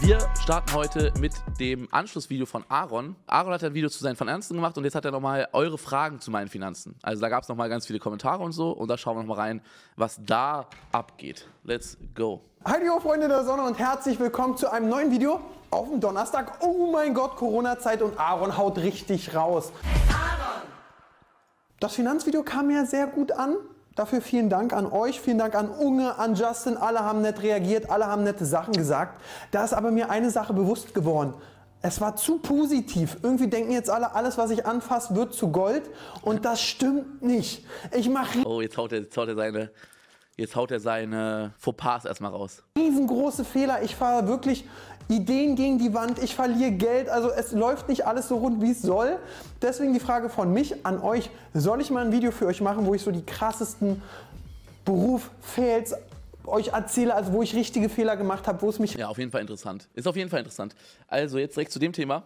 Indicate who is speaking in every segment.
Speaker 1: Wir starten heute mit dem Anschlussvideo von Aaron. Aaron hat ein Video zu seinen Finanzen gemacht und jetzt hat er nochmal eure Fragen zu meinen Finanzen. Also da gab es nochmal ganz viele Kommentare und so und da schauen wir nochmal rein, was da abgeht. Let's go.
Speaker 2: Hi, liebe Freunde der Sonne und herzlich willkommen zu einem neuen Video auf dem Donnerstag. Oh mein Gott, Corona-Zeit und Aaron haut richtig raus. Das Finanzvideo kam mir sehr gut an. Dafür vielen Dank an euch, vielen Dank an Unge, an Justin. Alle haben nett reagiert, alle haben nette Sachen gesagt. Da ist aber mir eine Sache bewusst geworden. Es war zu positiv. Irgendwie denken jetzt alle, alles, was ich anfasse, wird zu Gold. Und das stimmt nicht. Ich mache
Speaker 1: Oh, jetzt haut er, jetzt haut er seine, jetzt haut er seine Fauxpas erstmal raus.
Speaker 2: riesengroße Fehler. Ich fahre wirklich Ideen gegen die Wand. Ich verliere Geld. Also es läuft nicht alles so rund, wie es soll. Deswegen die Frage von mich an euch. Soll ich mal ein Video für euch machen, wo ich so die krassesten Beruf-Fails euch erzähle, also wo ich richtige Fehler gemacht habe, wo es mich
Speaker 1: Ja, auf jeden Fall interessant. Ist auf jeden Fall interessant. Also jetzt direkt zu dem Thema.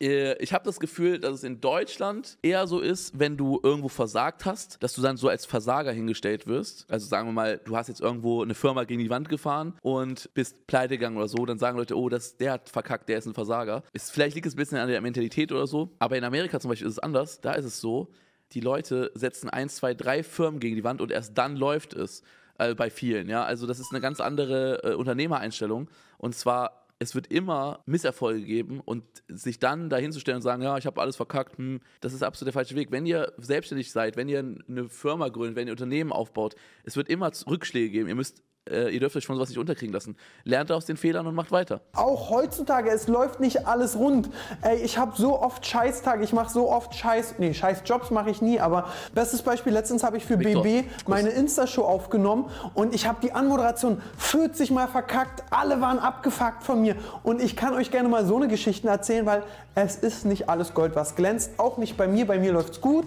Speaker 1: Äh, Ich habe das Gefühl, dass es in Deutschland eher so ist, wenn du irgendwo versagt hast, dass du dann so als Versager hingestellt wirst. Also sagen wir mal, du hast jetzt irgendwo eine Firma gegen die Wand gefahren und bist pleite gegangen oder so, dann sagen Leute, oh, das, der hat verkackt, der ist ein Versager. Ist, vielleicht liegt es ein bisschen an der Mentalität oder so, aber in Amerika zum Beispiel ist es anders. Da ist es so, die Leute setzen eins, zwei, drei Firmen gegen die Wand und erst dann läuft es äh, bei vielen. Ja, also das ist eine ganz andere äh, Unternehmereinstellung und zwar es wird immer Misserfolge geben und sich dann dahinzustellen und sagen, ja, ich habe alles verkackt, hm, das ist absolut der falsche Weg. Wenn ihr selbstständig seid, wenn ihr eine Firma gründet, wenn ihr Unternehmen aufbaut, es wird immer Rückschläge geben. Ihr müsst äh, ihr dürft euch von sowas nicht unterkriegen lassen. Lernt aus den Fehlern und macht weiter.
Speaker 2: auch heutzutage, es läuft nicht alles rund. Ey, ich habe so oft Scheißtage, ich mache so oft Scheiß, nee, Scheißjobs mache ich nie, aber bestes Beispiel, letztens habe ich für
Speaker 1: Victor,
Speaker 2: BB meine Insta-Show aufgenommen und ich habe die Anmoderation 40 Mal verkackt, alle waren abgefuckt von mir und ich kann euch gerne mal so eine Geschichte erzählen, weil es ist nicht alles Gold, was glänzt, auch nicht bei mir, bei mir läuft's gut,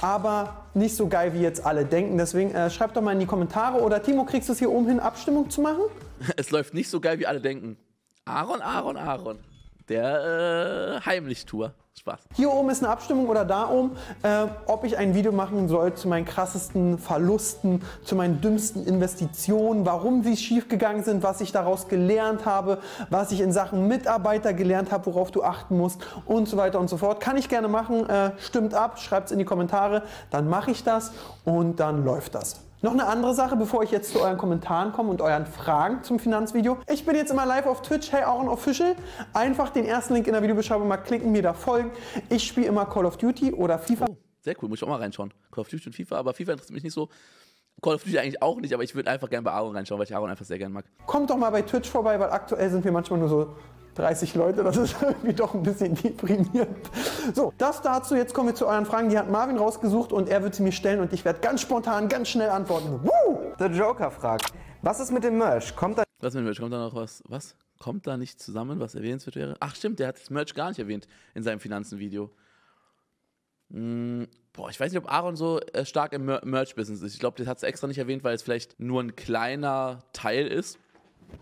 Speaker 2: aber nicht so geil, wie jetzt alle denken. Deswegen äh, schreibt doch mal in die Kommentare oder Timo, kriegst du es hier oben hin, Abstimmung zu machen?
Speaker 1: Es läuft nicht so geil, wie alle denken. Aaron, Aaron, Aaron. Der äh, Heimlichtour. Spaß.
Speaker 2: Hier oben ist eine Abstimmung oder da oben, äh, ob ich ein Video machen soll zu meinen krassesten Verlusten, zu meinen dümmsten Investitionen, warum sie schiefgegangen sind, was ich daraus gelernt habe, was ich in Sachen Mitarbeiter gelernt habe, worauf du achten musst und so weiter und so fort. Kann ich gerne machen. Äh, stimmt ab, schreibt es in die Kommentare, dann mache ich das und dann läuft das. Noch eine andere Sache, bevor ich jetzt zu euren Kommentaren komme und euren Fragen zum Finanzvideo. Ich bin jetzt immer live auf Twitch, hey Aaron Official. Einfach den ersten Link in der Videobeschreibung mal klicken, mir da folgen. Ich spiele immer Call of Duty oder FIFA.
Speaker 1: Oh, sehr cool, muss ich auch mal reinschauen. Call of Duty und FIFA, aber FIFA interessiert mich nicht so. Call of Duty eigentlich auch nicht, aber ich würde einfach gerne bei Aaron reinschauen, weil ich Aaron einfach sehr gerne mag.
Speaker 2: Kommt doch mal bei Twitch vorbei, weil aktuell sind wir manchmal nur so 30 Leute. Das ist irgendwie doch ein bisschen deprimierend. So, das dazu. Jetzt kommen wir zu euren Fragen. Die hat Marvin rausgesucht und er wird sie mir stellen und ich werde ganz spontan, ganz schnell antworten. Woo!
Speaker 3: The Joker fragt, was ist mit dem Merch? Kommt da
Speaker 1: Was mit Merch? Kommt da noch was? Was? Kommt da nicht zusammen, was erwähnenswert wäre? Ach stimmt, der hat das Merch gar nicht erwähnt in seinem Finanzenvideo. Hm, boah, ich weiß nicht, ob Aaron so äh, stark im Mer Merch-Business ist. Ich glaube, das hat es extra nicht erwähnt, weil es vielleicht nur ein kleiner Teil ist.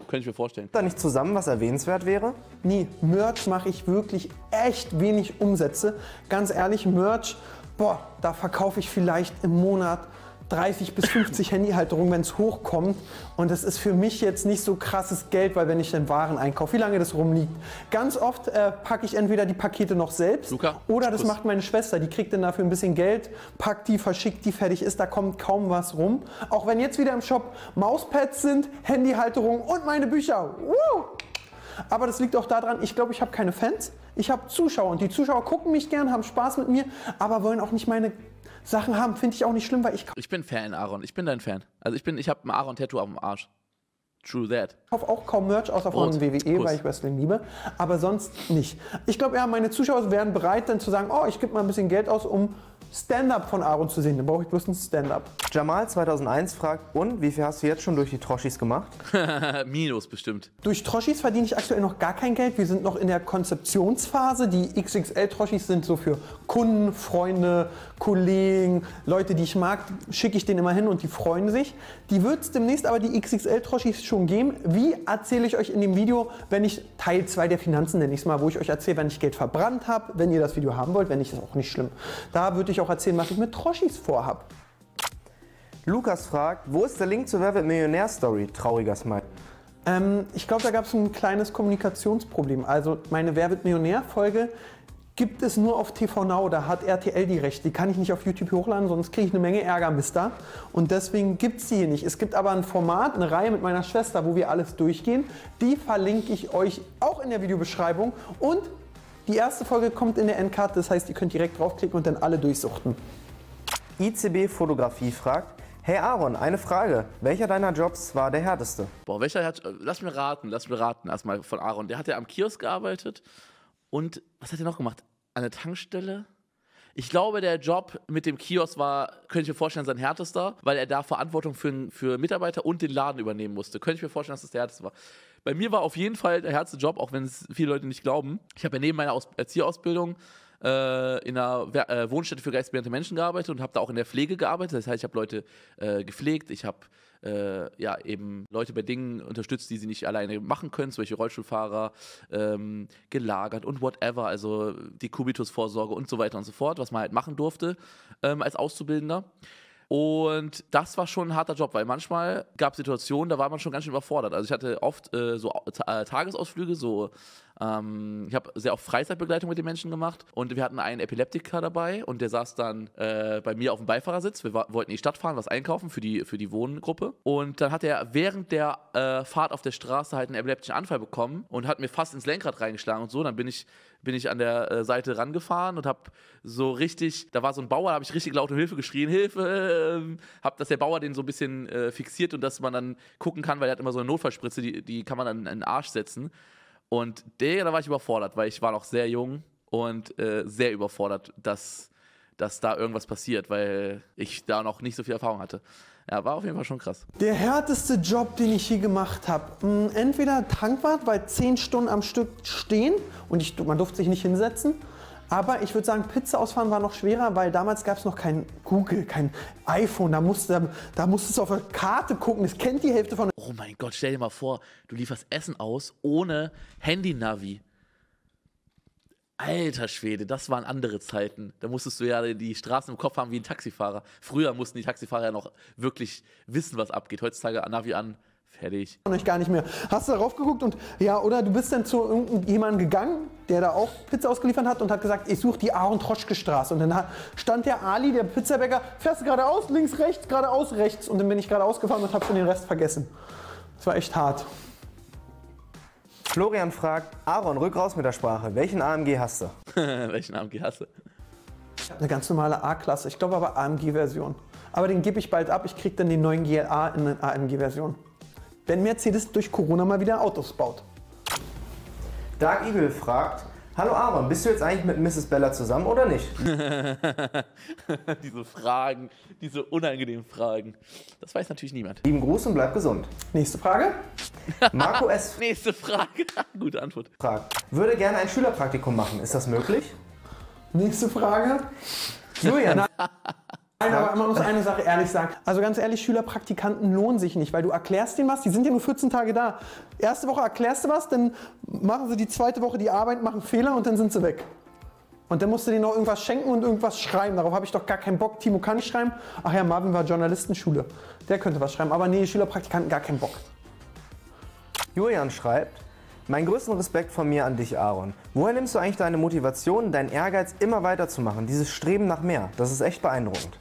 Speaker 1: Könnte ich mir vorstellen.
Speaker 3: da nicht zusammen, was erwähnenswert wäre?
Speaker 2: Nee, Merch mache ich wirklich echt wenig Umsätze. Ganz ehrlich, Merch, boah, da verkaufe ich vielleicht im Monat 30 bis 50 Handyhalterungen, wenn es hochkommt. Und das ist für mich jetzt nicht so krasses Geld, weil wenn ich den Waren einkaufe, wie lange das rumliegt. Ganz oft äh, packe ich entweder die Pakete noch selbst
Speaker 1: Luca,
Speaker 2: oder das
Speaker 1: Kuss.
Speaker 2: macht meine Schwester. Die kriegt dann dafür ein bisschen Geld, packt die, verschickt die, fertig ist. Da kommt kaum was rum. Auch wenn jetzt wieder im Shop Mauspads sind, Handyhalterungen und meine Bücher. Woo! Aber das liegt auch daran, ich glaube, ich habe keine Fans. Ich habe Zuschauer und die Zuschauer gucken mich gern, haben Spaß mit mir, aber wollen auch nicht meine Sachen haben. Finde ich auch nicht schlimm, weil ich
Speaker 1: Ich bin Fan, Aaron. Ich bin dein Fan. Also ich bin, ich habe ein Aaron-Tattoo auf dem Arsch. True that.
Speaker 2: kaufe auch kaum Merch, außer von
Speaker 1: Rot.
Speaker 2: WWE,
Speaker 1: Kuss.
Speaker 2: weil ich Wrestling liebe. Aber sonst nicht. Ich glaube, ja, meine Zuschauer wären bereit, dann zu sagen, oh, ich gebe mal ein bisschen Geld aus, um Stand-up von Aaron zu sehen. Dann brauche ich bloß ein Stand-up.
Speaker 3: Jamal 2001 fragt, und wie viel hast du jetzt schon durch die Troschis gemacht?
Speaker 1: Minus bestimmt.
Speaker 2: Durch Troschis verdiene ich aktuell noch gar kein Geld. Wir sind noch in der Konzeptionsphase. Die XXL-Troschis sind so für Kunden, Freunde, Kollegen, Leute, die ich mag, schicke ich denen immer hin und die freuen sich. Die wird es demnächst aber die XXL-Troschis schon geben. Wie erzähle ich euch in dem Video, wenn ich Teil 2 der Finanzen nenne ich es mal, wo ich euch erzähle, wenn ich Geld verbrannt habe, wenn ihr das Video haben wollt, wenn nicht, ist auch nicht schlimm. Da würde ich auch erzählen, was ich mit Troschis vorhab.
Speaker 3: Lukas fragt, wo ist der Link zur Wer wird Millionär-Story? Trauriger Smile.
Speaker 2: Ähm, ich glaube, da gab es ein kleines Kommunikationsproblem. Also meine Wer wird Millionär-Folge gibt es nur auf TV Now, da hat RTL die Rechte. Die kann ich nicht auf YouTube hochladen, sonst kriege ich eine Menge Ärger, Mister. Und deswegen gibt es die hier nicht. Es gibt aber ein Format, eine Reihe mit meiner Schwester, wo wir alles durchgehen. Die verlinke ich euch auch in der Videobeschreibung. Und die erste Folge kommt in der Endcard, das heißt, ihr könnt direkt draufklicken und dann alle durchsuchten.
Speaker 3: ICB Fotografie fragt, Hey Aaron, eine Frage. Welcher deiner Jobs war der härteste?
Speaker 1: Boah, welcher hat. äh, Lass mir raten, lass mir raten erstmal von Aaron. Der hat ja am Kiosk gearbeitet und was hat er noch gemacht? An der Tankstelle? Ich glaube, der Job mit dem Kiosk war, könnte ich mir vorstellen, sein härtester, weil er da Verantwortung für, für Mitarbeiter und den Laden übernehmen musste. Könnte ich mir vorstellen, dass das der härteste war. Bei mir war auf jeden Fall der härteste Job, auch wenn es viele Leute nicht glauben. Ich habe ja neben meiner Aus Erzieherausbildung äh, in einer Wer- äh, Wohnstätte für geistbehinderte Menschen gearbeitet und habe da auch in der Pflege gearbeitet. Das heißt, ich habe Leute äh, gepflegt, ich habe äh, ja eben Leute bei Dingen unterstützt, die sie nicht alleine machen können, zum Beispiel Rollstuhlfahrer, ähm, gelagert und whatever, also die Kubitusvorsorge und so weiter und so fort, was man halt machen durfte ähm, als Auszubildender. Und das war schon ein harter Job, weil manchmal gab es Situationen, da war man schon ganz schön überfordert. Also ich hatte oft äh, so Ta- äh, Tagesausflüge, so ähm, ich habe sehr oft Freizeitbegleitung mit den Menschen gemacht und wir hatten einen Epileptiker dabei und der saß dann äh, bei mir auf dem Beifahrersitz. Wir wollten in die Stadt fahren, was einkaufen für die, für die Wohngruppe. Und dann hat er während der äh, Fahrt auf der Straße halt einen epileptischen Anfall bekommen und hat mir fast ins Lenkrad reingeschlagen und so. Dann bin ich, bin ich an der äh, Seite rangefahren und habe so richtig, da war so ein Bauer, da habe ich richtig laut um Hilfe geschrien, Hilfe, ähm, hab, dass der Bauer den so ein bisschen äh, fixiert und dass man dann gucken kann, weil er hat immer so eine Notfallspritze, die, die kann man dann in den Arsch setzen. Und der, da war ich überfordert, weil ich war noch sehr jung und äh, sehr überfordert, dass, dass da irgendwas passiert, weil ich da noch nicht so viel Erfahrung hatte. Ja, war auf jeden Fall schon krass.
Speaker 2: Der härteste Job, den ich je gemacht habe, entweder Tankwart, weil 10 Stunden am Stück stehen und ich, man durfte sich nicht hinsetzen. Aber ich würde sagen, Pizza ausfahren war noch schwerer, weil damals gab es noch kein Google, kein iPhone. Da, musste, da, da musstest du auf eine Karte gucken. Das kennt die Hälfte von
Speaker 1: Oh mein Gott, stell dir mal vor, du lieferst Essen aus ohne Handy-Navi. Alter Schwede, das waren andere Zeiten. Da musstest du ja die Straßen im Kopf haben wie ein Taxifahrer. Früher mussten die Taxifahrer ja noch wirklich wissen, was abgeht. Heutzutage Navi an, fertig.
Speaker 2: euch gar nicht mehr. Hast du darauf geguckt und ja, oder du bist dann zu irgendjemandem gegangen, der da auch Pizza ausgeliefert hat und hat gesagt, ich suche die Aaron Troschke Straße. Und dann stand der Ali, der Pizzabäcker, fährst du geradeaus, links, rechts, geradeaus, rechts. Und dann bin ich geradeaus gefahren und habe schon den Rest vergessen. Das war echt hart.
Speaker 3: Florian fragt, Aaron, rück raus mit der Sprache. Welchen AMG hast du?
Speaker 1: Welchen Namen hasse?
Speaker 2: Eine ganz normale A-Klasse. Ich glaube aber AMG-Version. Aber den gebe ich bald ab. Ich kriege dann den neuen GLA in eine AMG-Version. Wenn Mercedes durch Corona mal wieder Autos baut.
Speaker 3: Dark Eagle fragt, Hallo Aaron, bist du jetzt eigentlich mit Mrs. Bella zusammen oder nicht?
Speaker 1: diese Fragen, diese unangenehmen Fragen. Das weiß natürlich niemand.
Speaker 3: Lieben Gruß und bleib gesund.
Speaker 2: Nächste Frage.
Speaker 3: Marco S.
Speaker 1: Nächste Frage. Gute Antwort.
Speaker 3: fragt, würde gerne ein Schülerpraktikum machen. Ist das möglich?
Speaker 2: Nächste Frage.
Speaker 3: Julian,
Speaker 2: Nein, aber man muss eine Sache ehrlich sagen. Also ganz ehrlich, Schülerpraktikanten lohnen sich nicht, weil du erklärst denen was, die sind ja nur 14 Tage da. Erste Woche erklärst du was, dann machen sie die zweite Woche die Arbeit, machen Fehler und dann sind sie weg. Und dann musst du denen noch irgendwas schenken und irgendwas schreiben. Darauf habe ich doch gar keinen Bock. Timo kann ich schreiben. Ach ja, Marvin war Journalistenschule. Der könnte was schreiben. Aber nee, Schülerpraktikanten gar keinen Bock.
Speaker 3: Julian schreibt, mein größten Respekt von mir an dich, Aaron. Woher nimmst du eigentlich deine Motivation, deinen Ehrgeiz, immer weiterzumachen? Dieses Streben nach mehr. Das ist echt beeindruckend.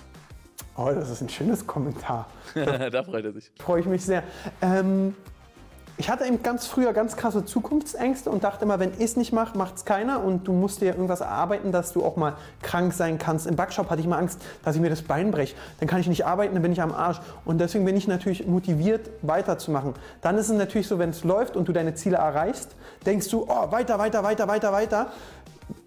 Speaker 2: Oh, das ist ein schönes Kommentar.
Speaker 1: da freut er sich.
Speaker 2: freue ich mich sehr. Ähm, ich hatte eben ganz früher ganz krasse Zukunftsängste und dachte immer, wenn ich es nicht mache, macht es keiner und du musst dir irgendwas erarbeiten, dass du auch mal krank sein kannst. Im Backshop hatte ich immer Angst, dass ich mir das Bein breche. Dann kann ich nicht arbeiten, dann bin ich am Arsch. Und deswegen bin ich natürlich motiviert, weiterzumachen. Dann ist es natürlich so, wenn es läuft und du deine Ziele erreichst, denkst du, oh, weiter, weiter, weiter, weiter, weiter.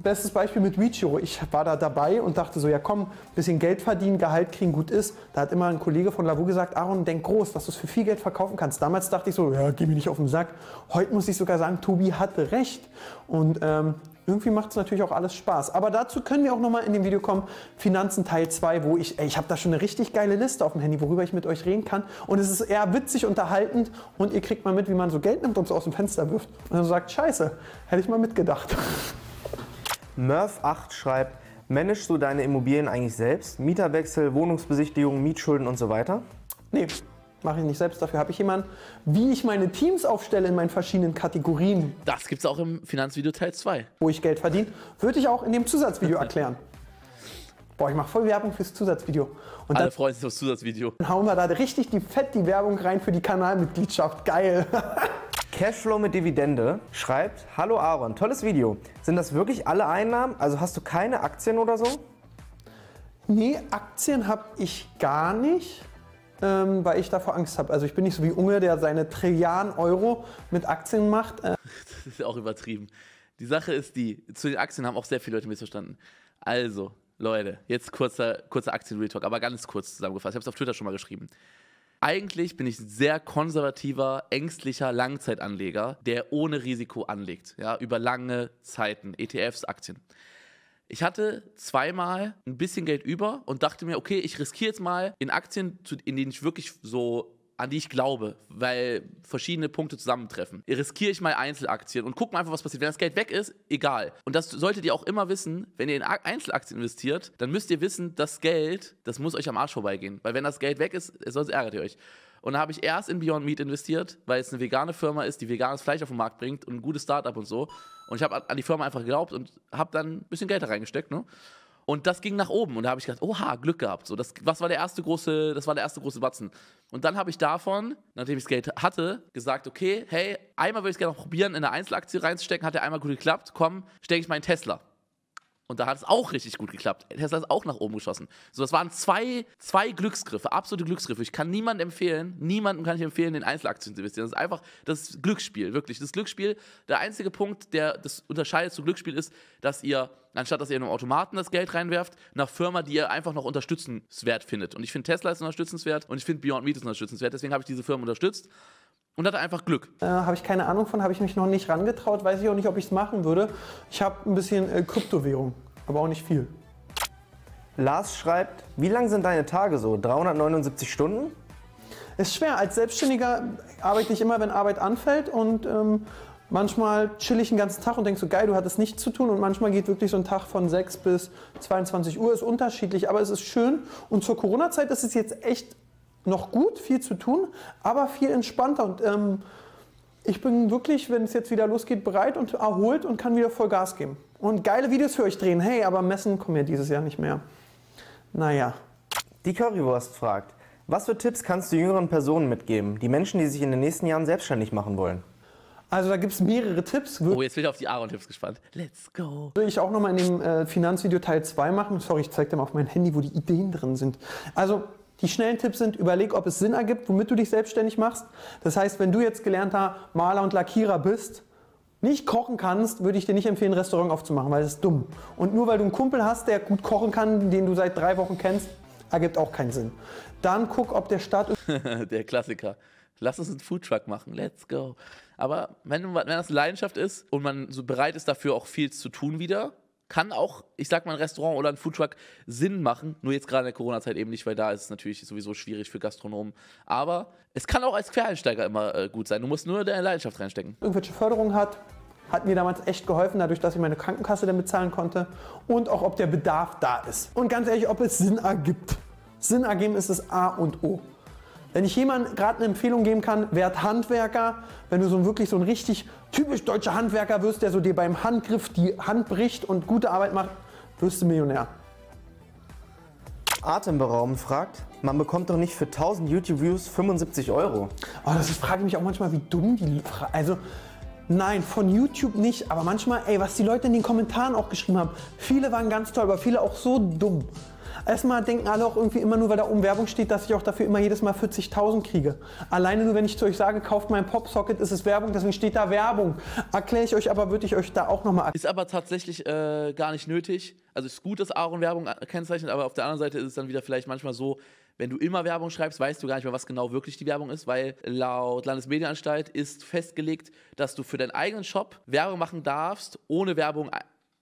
Speaker 2: Bestes Beispiel mit Reachio. Ich war da dabei und dachte so, ja komm, bisschen Geld verdienen, Gehalt kriegen, gut ist. Da hat immer ein Kollege von Lavu gesagt, Aaron, denk groß, dass du es für viel Geld verkaufen kannst. Damals dachte ich so, ja, geh mir nicht auf den Sack. Heute muss ich sogar sagen, Tobi hatte recht. Und ähm, irgendwie macht es natürlich auch alles Spaß. Aber dazu können wir auch nochmal in dem Video kommen, Finanzen Teil 2, wo ich, ey, ich habe da schon eine richtig geile Liste auf dem Handy, worüber ich mit euch reden kann. Und es ist eher witzig, unterhaltend und ihr kriegt mal mit, wie man so Geld nimmt und so aus dem Fenster wirft. Und dann sagt, scheiße, hätte ich mal mitgedacht.
Speaker 3: Murph8 schreibt, managst du deine Immobilien eigentlich selbst? Mieterwechsel, Wohnungsbesichtigung, Mietschulden und so weiter?
Speaker 2: Nee, mache ich nicht selbst, dafür habe ich jemanden, wie ich meine Teams aufstelle in meinen verschiedenen Kategorien,
Speaker 1: Das gibt's auch im Finanzvideo Teil 2.
Speaker 2: wo ich Geld verdiene, würde ich auch in dem Zusatzvideo erklären. Boah, ich mache voll Werbung fürs Zusatzvideo. Und
Speaker 1: Alle
Speaker 2: dann
Speaker 1: freuen sich aufs Zusatzvideo.
Speaker 2: hauen wir da richtig die fett die Werbung rein für die Kanalmitgliedschaft. Geil.
Speaker 3: Cashflow mit Dividende schreibt: Hallo Aaron, tolles Video. Sind das wirklich alle Einnahmen? Also hast du keine Aktien oder so?
Speaker 2: nee, Aktien habe ich gar nicht, ähm, weil ich davor Angst habe. Also ich bin nicht so wie Unge, der seine Trilliarden Euro mit Aktien macht. Äh,
Speaker 1: Das ist ja auch übertrieben. Die Sache ist die, zu den Aktien haben auch sehr viele Leute missverstanden. Also, Leute, jetzt kurzer, kurzer Aktien-Retalk, aber ganz kurz zusammengefasst. Ich habe es auf Twitter schon mal geschrieben. Eigentlich bin ich ein sehr konservativer, ängstlicher Langzeitanleger, der ohne Risiko anlegt. Ja, über lange Zeiten. ETFs, Aktien. Ich hatte zweimal ein bisschen Geld über und dachte mir, okay, ich riskiere jetzt mal in Aktien, in denen ich wirklich so, an die ich glaube, weil verschiedene Punkte zusammentreffen. Riskiere ich mal Einzelaktien und guck mal einfach, was passiert. Wenn das Geld weg ist, egal. Und das solltet ihr auch immer wissen, wenn ihr in Einzelaktien investiert, dann müsst ihr wissen, das Geld, das muss euch am Arsch vorbeigehen. Weil wenn das Geld weg ist, sonst ärgert ihr euch. Und da habe ich erst in Beyond Meat investiert, weil es eine vegane Firma ist, die veganes Fleisch auf den Markt bringt und ein gutes Startup und so. Und ich habe an die Firma einfach geglaubt und habe dann ein bisschen Geld da reingesteckt. Ne? Und das ging nach oben. Und da habe ich gedacht, oha, Glück gehabt. So, das, was war der erste große, das war der erste große Batzen. Und dann habe ich davon, nachdem ich das Geld hatte, gesagt, okay, hey, einmal würde ich es gerne noch probieren, in eine Einzelaktie reinzustecken. Hat ja einmal gut geklappt. Komm, stecke ich meinen Tesla. Und da hat es auch richtig gut geklappt. Tesla ist auch nach oben geschossen. So, das waren zwei, zwei Glücksgriffe, absolute Glücksgriffe. Ich kann niemandem empfehlen, niemandem kann ich empfehlen, in Einzelaktien zu investieren. Das ist einfach das Glücksspiel, wirklich. Das Glücksspiel, der einzige Punkt, der das unterscheidet zu Glücksspiel ist, dass ihr, anstatt dass ihr in einem Automaten das Geld reinwerft, nach Firma, die ihr einfach noch unterstützenswert findet. Und ich finde Tesla ist unterstützenswert und ich finde Beyond Meat ist unterstützenswert. Deswegen habe ich diese Firma unterstützt und hatte einfach Glück.
Speaker 2: äh, habe ich keine Ahnung von, habe ich mich noch nicht rangetraut, weiß ich auch nicht, ob ich es machen würde. Ich habe ein bisschen äh, Kryptowährung, aber auch nicht viel.
Speaker 3: Lars schreibt: Wie lang sind deine Tage so? 379 Stunden?
Speaker 2: Ist schwer. Als Selbstständiger arbeite ich immer, wenn Arbeit anfällt und ähm, manchmal chill ich den ganzen Tag und denke so, geil, du hattest nichts zu tun und manchmal geht wirklich so ein Tag von 6 bis 22 Uhr, ist unterschiedlich, aber es ist schön und zur Corona-Zeit ist es jetzt echt noch gut, viel zu tun, aber viel entspannter und ähm, ich bin wirklich, wenn es jetzt wieder losgeht, bereit und erholt und kann wieder voll Gas geben. Und geile Videos für euch drehen. Hey, aber Messen kommen ja dieses Jahr nicht mehr. Naja.
Speaker 3: Die Currywurst fragt: Was für Tipps kannst du jüngeren Personen mitgeben, die Menschen, die sich in den nächsten Jahren selbstständig machen wollen?
Speaker 2: Also da gibt es mehrere Tipps.
Speaker 1: Oh, jetzt bin ich auf die Aaron-Tipps gespannt. Let's go.
Speaker 2: Würde ich auch nochmal in dem äh, Finanzvideo Teil 2 machen. Sorry, ich zeige dir mal auf mein Handy, wo die Ideen drin sind. Also, die schnellen Tipps sind, überleg, ob es Sinn ergibt, womit du dich selbstständig machst. Das heißt, wenn du jetzt gelernter Maler und Lackierer bist, nicht kochen kannst, würde ich dir nicht empfehlen, ein Restaurant aufzumachen, weil das ist dumm. Und nur weil du einen Kumpel hast, der gut kochen kann, den du seit drei Wochen kennst, ergibt auch keinen Sinn. Dann guck, ob der Staat
Speaker 1: der Klassiker. Lass uns einen Foodtruck machen, let's go. Aber wenn, wenn das eine Leidenschaft ist und man so bereit ist, dafür auch viel zu tun wieder, kann auch, ich sag mal, ein Restaurant oder ein Foodtruck Sinn machen. Nur jetzt gerade in der Corona-Zeit eben nicht, weil da ist es natürlich sowieso schwierig für Gastronomen. Aber es kann auch als Quereinsteiger immer äh, gut sein. Du musst nur deine Leidenschaft reinstecken.
Speaker 2: irgendwelche Förderung hat, hat mir damals echt geholfen, dadurch, dass ich meine Krankenkasse damit zahlen konnte und auch, ob der Bedarf da ist. Und ganz ehrlich, ob es Sinn ergibt. Sinn ergeben ist das A und O. Wenn ich jemandem gerade eine Empfehlung geben kann, werd Handwerker. Wenn du so ein, wirklich so ein richtig typisch deutscher Handwerker wirst, der so dir beim Handgriff die Hand bricht und gute Arbeit macht, wirst du Millionär.
Speaker 3: Atemberaubend fragt: Man bekommt doch nicht für 1000 YouTube-Views 75 Euro.
Speaker 2: Oh, das frage ich mich auch manchmal, wie dumm die. Fra- Also, nein, von YouTube nicht, aber manchmal, ey, was die Leute in den Kommentaren auch geschrieben haben. Viele waren ganz toll, aber viele auch so dumm. Erstmal denken alle auch irgendwie immer nur, weil da oben Werbung steht, dass ich auch dafür immer jedes Mal 40.000 kriege. Alleine nur, wenn ich zu euch sage, kauft mein Popsocket, ist es Werbung, deswegen steht da Werbung. Erkläre ich euch aber, würde ich euch da auch nochmal
Speaker 1: Ist aber tatsächlich äh, gar nicht nötig. Also es ist gut, dass Aaron Werbung äh, kennzeichnet, aber auf der anderen Seite ist es dann wieder vielleicht manchmal so, wenn du immer Werbung schreibst, weißt du gar nicht mehr, was genau wirklich die Werbung ist, weil laut Landesmedienanstalt ist festgelegt, dass du für deinen eigenen Shop Werbung machen darfst, ohne Werbung ei-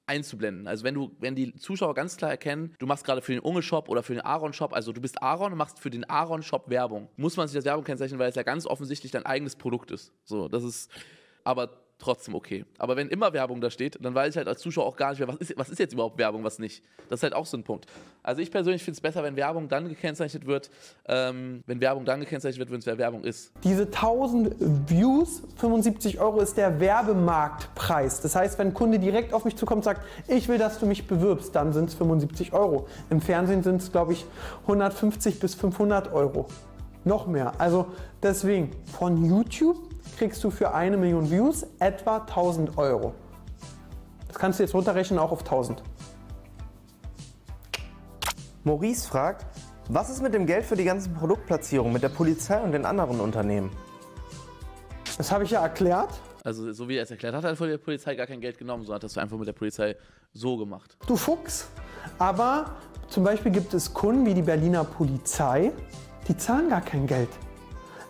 Speaker 1: einzublenden. Also wenn du, wenn die Zuschauer ganz klar erkennen, du machst gerade für den Unge-Shop oder für den Aaron-Shop, also du bist Aaron und machst für den Aaron-Shop Werbung, muss man sich das Werbung kennzeichnen, weil es ja ganz offensichtlich dein eigenes Produkt ist. So, das ist, aber trotzdem okay. Aber wenn immer Werbung da steht, dann weiß ich halt als Zuschauer auch gar nicht mehr, was ist, was ist jetzt überhaupt Werbung, was nicht. Das ist halt auch so ein Punkt. Also ich persönlich finde es besser, wenn Werbung dann gekennzeichnet wird, ähm, wenn Werbung dann gekennzeichnet wird, wenn es wer Werbung ist.
Speaker 2: Diese 1000 Views, 75 Euro ist der Werbemarktpreis. Das heißt, wenn ein Kunde direkt auf mich zukommt und sagt, ich will, dass du mich bewirbst, dann sind es 75 Euro. Im Fernsehen sind es, glaube ich, 150 bis 500 Euro. Noch mehr. Also deswegen, von YouTube kriegst du für eine Million Views etwa 1000 Euro. Das kannst du jetzt runterrechnen auch auf 1000.
Speaker 3: Maurice fragt, was ist mit dem Geld für die ganzen Produktplatzierungen mit der Polizei und den anderen Unternehmen?
Speaker 2: Das habe ich ja erklärt.
Speaker 1: Also so wie er es erklärt hat, hat er von der Polizei gar kein Geld genommen, sondern hat das einfach mit der Polizei so gemacht.
Speaker 2: Du Fuchs. Aber zum Beispiel gibt es Kunden wie die Berliner Polizei, die zahlen gar kein Geld.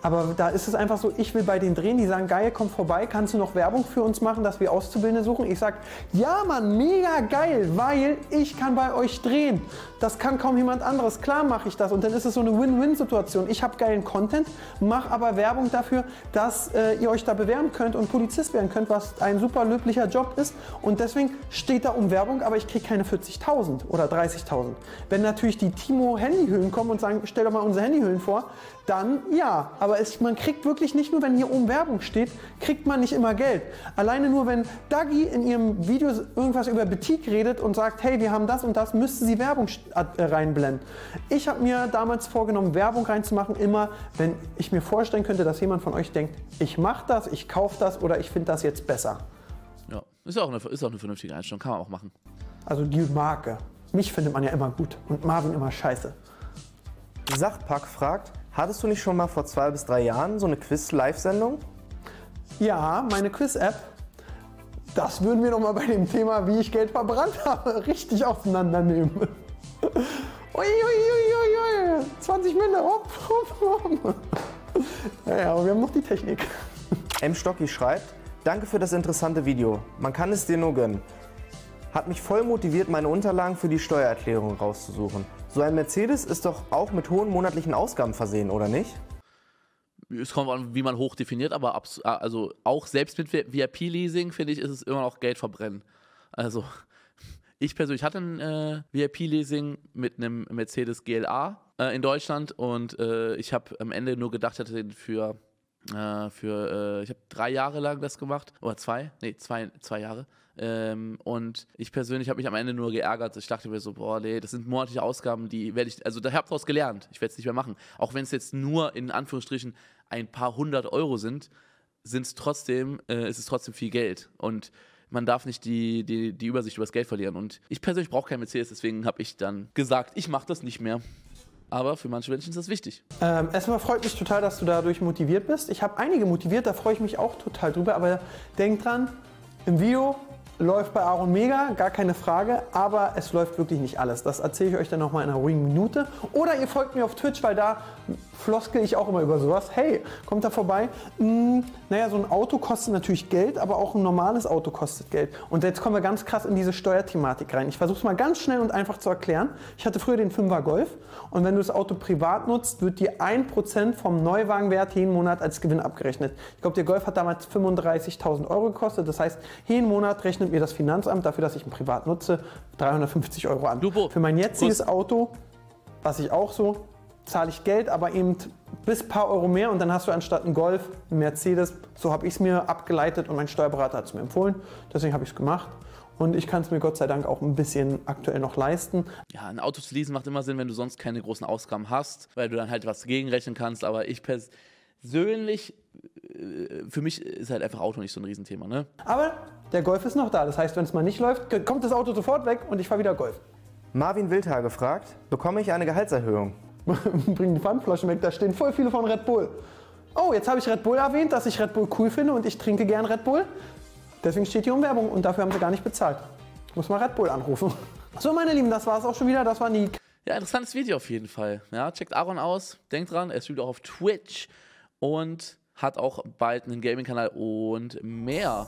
Speaker 2: Aber da ist es einfach so, ich will bei denen drehen, die sagen, geil, komm vorbei, kannst du noch Werbung für uns machen, dass wir Auszubildende suchen? Ich sage, ja Mann, mega geil, weil ich kann bei euch drehen. Das kann kaum jemand anderes. Klar mache ich das und dann ist es so eine Win-Win-Situation. Ich habe geilen Content, mache aber Werbung dafür, dass äh, ihr euch da bewerben könnt und Polizist werden könnt, was ein super löblicher Job ist. Und deswegen steht da um Werbung, aber ich kriege keine 40.000 oder 30.000. Wenn natürlich die Timo Handyhüllen kommen und sagen, stell doch mal unsere Handyhüllen vor, dann ja. Aber es, man kriegt wirklich nicht nur, wenn hier oben Werbung steht, kriegt man nicht immer Geld. Alleine nur, wenn Dagi in ihrem Video irgendwas über Boutique redet und sagt, hey, wir haben das und das, müsste sie Werbung äh, reinblenden. Ich habe mir damals vorgenommen, Werbung reinzumachen, immer wenn ich mir vorstellen könnte, dass jemand von euch denkt, ich mache das, ich kaufe das oder ich finde das jetzt besser.
Speaker 1: Ja, ist auch, eine, ist auch eine vernünftige Einstellung, kann man auch machen.
Speaker 2: Also die Marke. Mich findet man ja immer gut und Marvin immer scheiße.
Speaker 3: Sachpack fragt, Hattest du nicht schon mal vor zwei bis drei Jahren so eine Quiz-Live-Sendung?
Speaker 2: Ja, meine Quiz-App. Das würden wir noch mal bei dem Thema, wie ich Geld verbrannt habe, richtig auseinandernehmen. Ui, ui, ui, ui, 20 Mille, hopp, hopp, hopp. Ja, aber wir haben noch die Technik.
Speaker 3: M. Stocki schreibt, danke für das interessante Video. Man kann es dir nur gönnen. Hat mich voll motiviert, meine Unterlagen für die Steuererklärung rauszusuchen. So ein Mercedes ist doch auch mit hohen monatlichen Ausgaben versehen, oder nicht?
Speaker 1: Es kommt an, wie man hoch definiert, aber also auch selbst mit VIP-Leasing, finde ich, ist es immer noch Geld verbrennen. Also, ich persönlich hatte ein äh, VIP-Leasing mit einem Mercedes GLA äh, in Deutschland und äh, ich habe am Ende nur gedacht, ich hätte den für, äh, für äh, ich habe drei Jahre lang das gemacht, oder zwei, nee, zwei, zwei Jahre. Ähm, und ich persönlich habe mich am Ende nur geärgert. Ich dachte mir so, boah, nee, das sind monatliche Ausgaben, die werde ich, also da habe ich daraus gelernt. Ich werde es nicht mehr machen. Auch wenn es jetzt nur in Anführungsstrichen ein paar hundert Euro sind, sind trotzdem, äh, ist es trotzdem viel Geld. Und man darf nicht die, die, die Übersicht über das Geld verlieren. Und ich persönlich brauche kein Mercedes, deswegen habe ich dann gesagt, ich mache das nicht mehr. Aber für manche Menschen ist das wichtig.
Speaker 2: Ähm, erstmal freut mich total, dass du dadurch motiviert bist. Ich habe einige motiviert, da freue ich mich auch total drüber. Aber denk dran, im Video läuft bei Aaron mega, gar keine Frage, aber es läuft wirklich nicht alles. Das erzähle ich euch dann nochmal in einer ruhigen Minute. Oder ihr folgt mir auf Twitch, weil da floskel ich auch immer über sowas. Hey, kommt da vorbei. Hm, naja, so ein Auto kostet natürlich Geld, aber auch ein normales Auto kostet Geld. Und jetzt kommen wir ganz krass in diese Steuerthematik rein. Ich versuche es mal ganz schnell und einfach zu erklären. Ich hatte früher den 5er Golf und wenn du das Auto privat nutzt, wird dir 1% vom Neuwagenwert jeden Monat als Gewinn abgerechnet. Ich glaube, der Golf hat damals 35.000 Euro gekostet. Das heißt, jeden Monat rechnet mir das Finanzamt dafür, dass ich ihn privat nutze, 350 Euro an.
Speaker 1: Lupo,
Speaker 2: Für mein jetziges Auto, was ich auch so zahle ich Geld, aber eben bis ein paar Euro mehr und dann hast du anstatt einen Golf einen Mercedes. So habe ich es mir abgeleitet und mein Steuerberater hat es mir empfohlen. Deswegen habe ich es gemacht. Und ich kann es mir Gott sei Dank auch ein bisschen aktuell noch leisten.
Speaker 1: Ja, ein Auto zu leasen macht immer Sinn, wenn du sonst keine großen Ausgaben hast, weil du dann halt was gegenrechnen kannst. Aber ich persönlich, für mich ist halt einfach Auto nicht so ein Riesenthema. Ne?
Speaker 2: Aber der Golf ist noch da. Das heißt, wenn es mal nicht läuft, kommt das Auto sofort weg und ich fahre wieder Golf.
Speaker 3: Marvin Wildhaar gefragt, bekomme ich eine Gehaltserhöhung?
Speaker 2: Bring die Pfandflaschen weg, da stehen voll viele von Red Bull. Oh, jetzt habe ich Red Bull erwähnt, dass ich Red Bull cool finde und ich trinke gern Red Bull. Deswegen steht hier um Werbung und dafür haben sie gar nicht bezahlt. Ich muss mal Red Bull anrufen. So, meine Lieben, das war es auch schon wieder. Das war die.
Speaker 1: Ja, interessantes Video auf jeden Fall. Ja, checkt Aaron aus. Denkt dran, er streamt auch auf Twitch und hat auch bald einen Gaming-Kanal und mehr.